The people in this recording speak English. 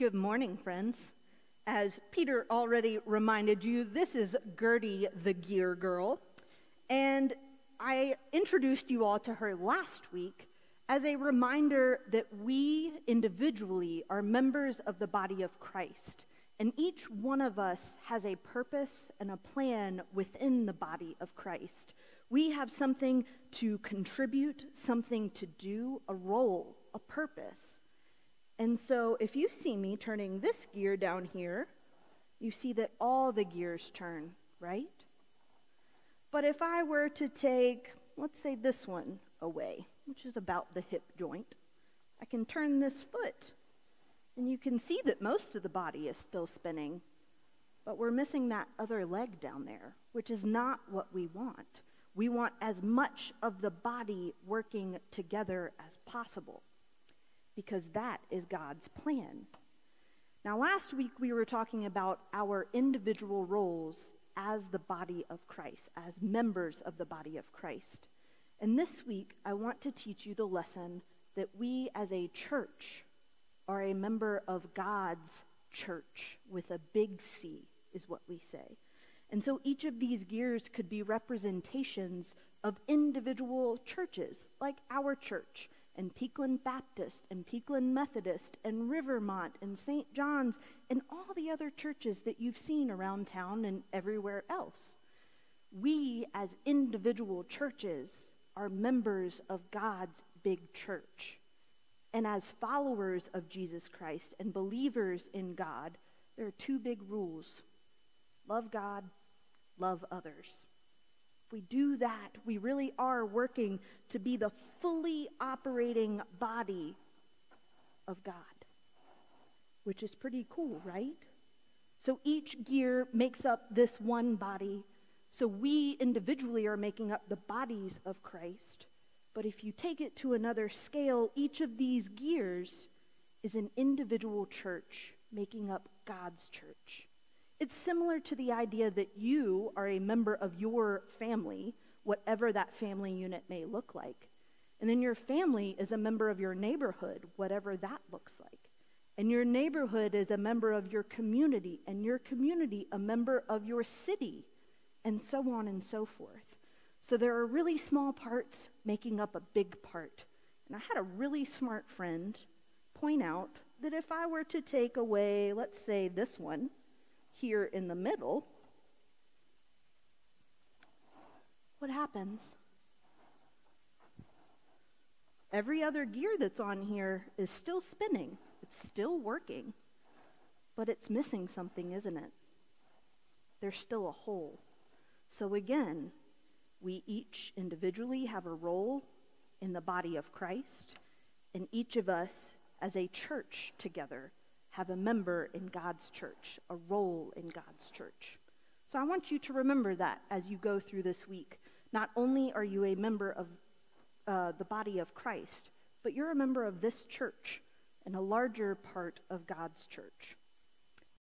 Good morning, friends. As Peter already reminded you, this is Gerdy the Gear Girl. And I introduced you all to her last week as a reminder that we individually are members of the body of Christ. And each one of us has a purpose and a plan within the body of Christ. We have something to contribute, something to do, a role, a purpose. And so if you see me turning this gear down here, you see that all the gears turn, right? But if I were to take, let's say this one away, which is about the hip joint, I can turn this foot. And you can see that most of the body is still spinning, but we're missing that other leg down there, which is not what we want. We want as much of the body working together as possible because that is God's plan. Now, last week we were talking about our individual roles as the body of Christ, as members of the body of Christ. And this week I want to teach you the lesson that we as a church are a member of God's church with a big C, is what we say. And so each of these gears could be representations of individual churches, like our church and Peakland Baptist and Peakland Methodist and Rivermont and St. John's and all the other churches that you've seen around town and everywhere else. We, as individual churches, are members of God's big church. And as followers of Jesus Christ and believers in God, there are two big rules love God, love others. If we do that, we really are working to be the fully operating body of God, which is pretty cool, right? So each gear makes up this one body. So we individually are making up the bodies of Christ. But if you take it to another scale, each of these gears is an individual church making up God's church. It's similar to the idea that you are a member of your family, whatever that family unit may look like. And then your family is a member of your neighborhood, whatever that looks like. And your neighborhood is a member of your community, and your community a member of your city, and so on and so forth. So there are really small parts making up a big part. And I had a really smart friend point out that if I were to take away, let's say, this one, here in the middle, what happens? Every other gear that's on here is still spinning, it's still working, but it's missing something, isn't it? There's still a hole. So again, we each individually have a role in the body of Christ, and each of us as a church together have a member in God's church, a role in God's church. So I want you to remember that as you go through this week. Not only are you a member of uh, the body of Christ, but you're a member of this church and a larger part of God's church.